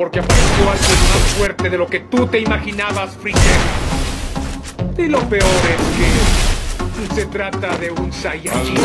porque apareció algo más fuerte de lo que tú te imaginabas, Freaker. Y lo peor es que se trata de un Saiyajin.